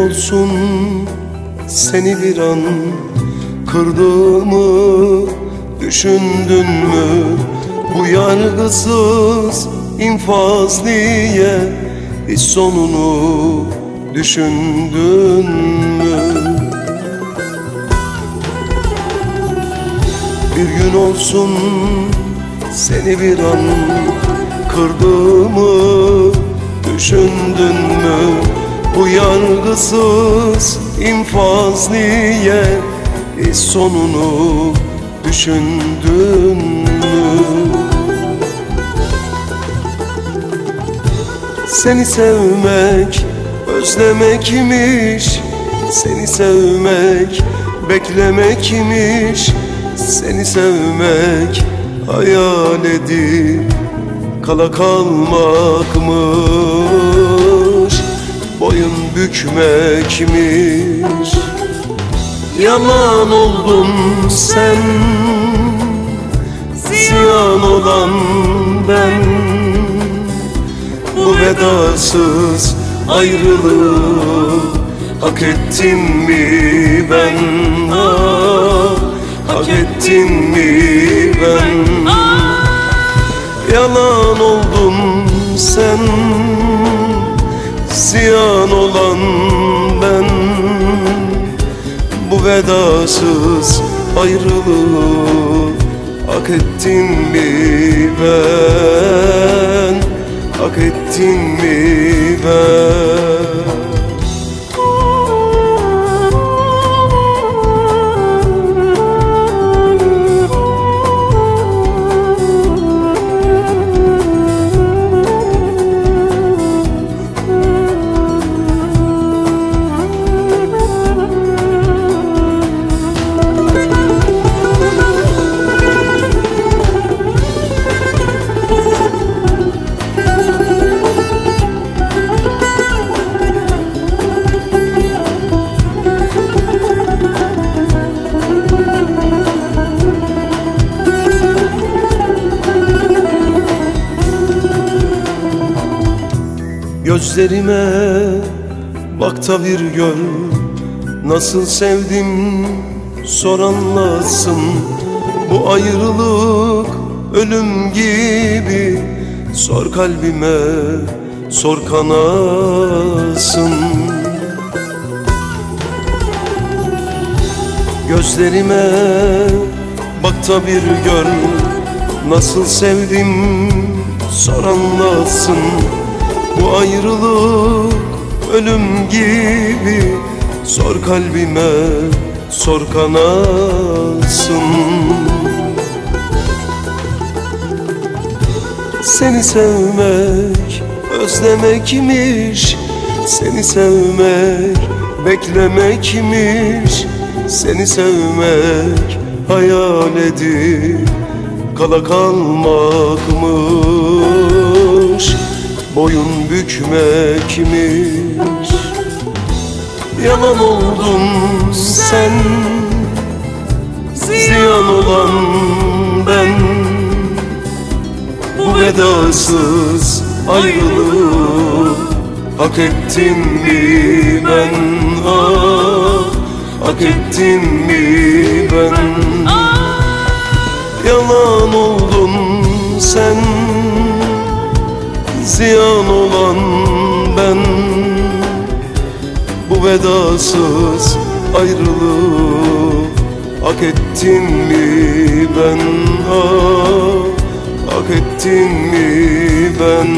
olsun seni bir an. Kırdığımı düşündün mü? Bu yargısız infaz diye Hiç sonunu düşündün mü? Bir gün olsun seni bir an. Kırdığımı düşündün mü Bu yargısız infaz niye Hiç sonunu düşündün mü? Seni sevmek özlemekmiş Seni sevmek beklemekmiş Seni sevmek hayal edip kala kalmakmış Boyun bükmekmiş Yalan oldun sen Ziyan olan ben. Bu vedasız ayrılığı Hak ettim mi ben? Ah, Hak ettim mi ben? Yalan oldun sen Ziyan olan ben Bu vedasız ayrılığı Hak ettim mi ben? Hak ettim mi ben Gözlerime bak da bir gör. Nasıl sevdim sor anlasın. Bu ayrılık ölüm gibi. Sor kalbime sor kanasın. Gözlerime bak da bir gör. Nasıl sevdim sor anlasın bu ayrılık ölüm gibi. Sor kalbime, sor kanasın Seni sevmek özlemekmiş. Seni sevmek beklemekmiş. Seni sevmek hayal edip kala kalmakmış boyun bükmekmiş. Yalan oldun sen. Ziyan olan ben. Bu vedasız ayrılığı Hak ettim mi ben? Ah Hak ettim mi ben? Yalan oldun sen ziyan olan ben. Bu vedasız ayrılığı Hak ettim mi ben? Ah Hak ettim mi ben